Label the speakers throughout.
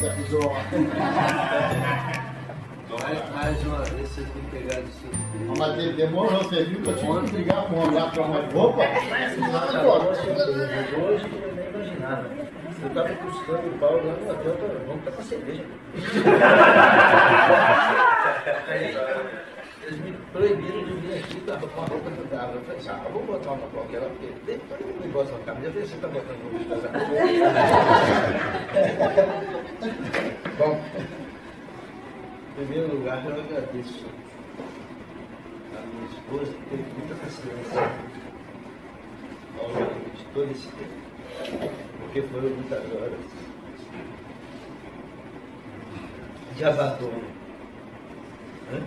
Speaker 1: essa pisou.
Speaker 2: Mais, mais uma vez você tem que pegar de surpresa.
Speaker 1: Mas de- demorou, você viu que eu tive que ligar para um olhar para uma roupa?
Speaker 3: Hoje eu nem imaginava. Eu tava buscando o Paulo lá no hotel, pra- vamos pra cerveja. Eles me proibiram de vir aqui tava com a roupa que eu tava. Eu falei assim, ah, vou botar uma qualquer lá, porque depois eu não gosto da camisa. Eu falei, você tá botando roupa de casamento. Bom, em primeiro lugar eu agradeço a minha esposa, que teve muita paciência ao longo de todo esse tempo. Porque foram muitas horas de abandono. né?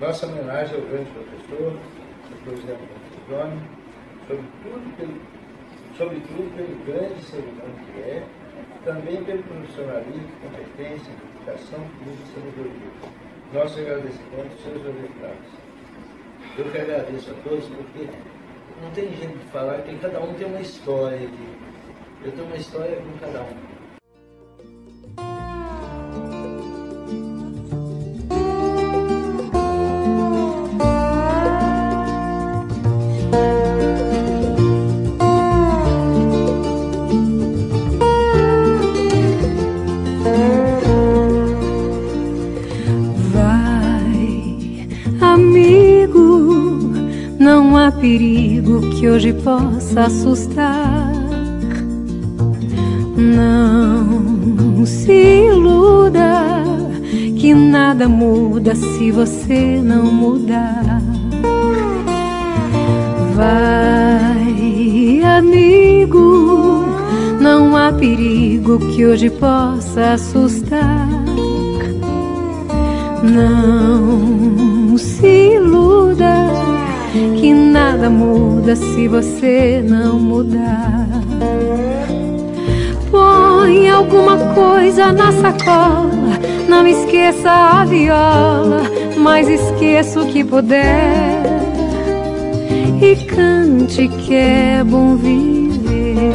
Speaker 3: Nossa homenagem ao grande professor, doutor José Antônio, sobretudo pelo, sobretudo pelo grande ser humano que é, também pelo profissionalismo, competência, dedicação, e sabedoria. Nosso agradecimento, seus resultados. Eu que agradeço a todos porque não tem jeito de falar, porque cada um tem uma história. Eu tenho uma história com cada um.
Speaker 4: Não há perigo que hoje possa assustar. Não se iluda que nada muda se você não mudar. Vai, amigo, não há perigo que hoje possa assustar. Não se iluda que nada muda se você não mudar. Põe alguma coisa na sacola, não esqueça a viola, mas esqueça o que puder. E cante que é bom viver.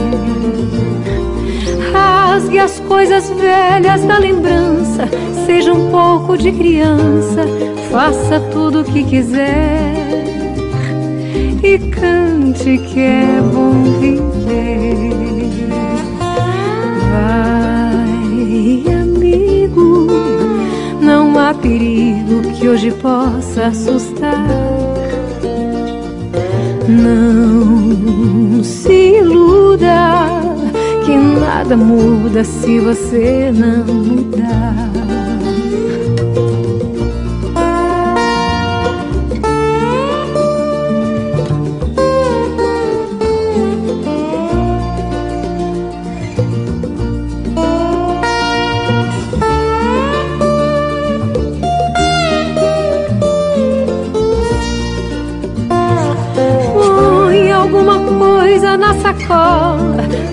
Speaker 4: Rasgue as coisas velhas da lembrança, seja um pouco de criança, faça tudo o que quiser e cante que é bom viver. Vai, amigo, não há perigo que hoje possa assustar. Não se iluda que nada muda se você não mudar.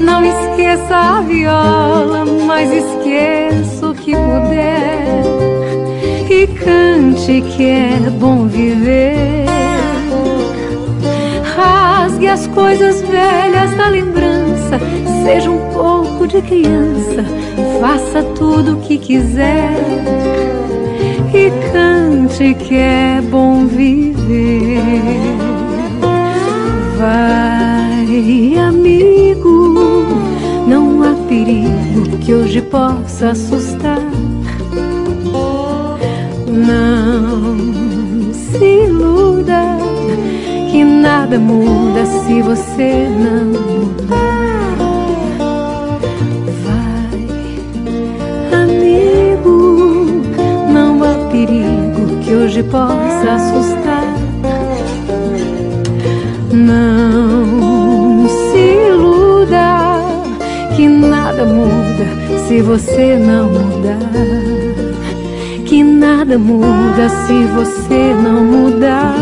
Speaker 4: Não esqueça a viola, mas esqueça o que puder. E cante que é bom viver. Rasgue as coisas velhas da lembrança, seja um pouco de criança, faça tudo o que quiser. E cante que é bom viver. Vai, amigo, não há perigo que hoje possa assustar. Não se iluda que nada muda se você não mudar. Vai, amigo, não há perigo que hoje possa assustar. Nada muda se você não mudar. Que nada muda se você não mudar.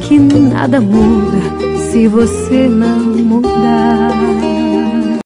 Speaker 4: Que nada muda se você não mudar.